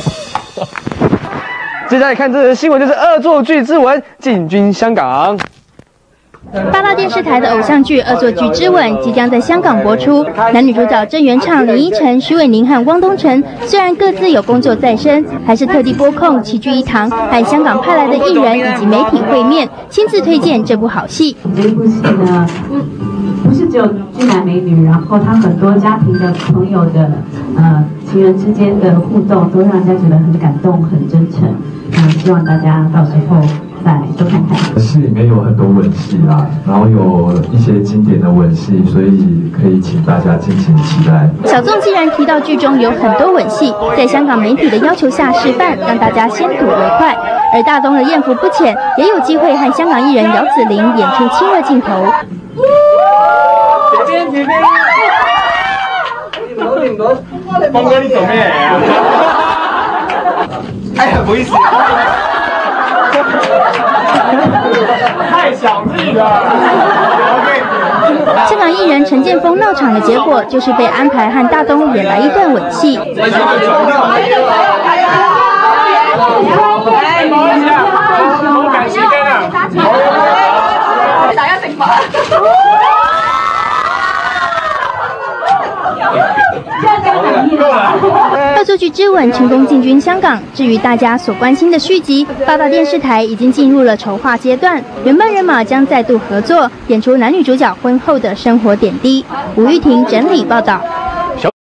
接下来看这则新闻，就是恶作剧之吻进军香港。八大电视台的偶像剧《恶作剧之吻》即将在香港播出，男女主角郑元畅、林依晨、徐伟宁和汪东城虽然各自有工作在身，还是特地拨空齐聚一堂，和香港派来的艺人以及媒体会面，亲自推荐这部好戏。这部戏呢，不是只有俊男美女，然后他很多家庭的朋友的呃情人之间的互动，都让人家觉得很感动、很真诚。那，希望大家到时候。再多看看。戏里面有很多吻戏啦，然后有一些经典的吻戏，所以可以请大家尽情期待。小纵既然提到剧中有很多吻戏，在香港媒体的要求下示范，让大家先睹为快。而大东的艳福不浅，也有机会和香港艺人姚子羚演出亲热镜头。峰哥，你做咩啊？哎呀，不好意思。太小气了！香港艺人陈建锋闹场的结果，就是被安排和大东演来一段吻戏。恶作剧之吻成功进军香港。至于大家所关心的续集，八大电视台已经进入了筹划阶段，原班人马将再度合作，演出男女主角婚后的生活点滴。吴玉婷整理报道。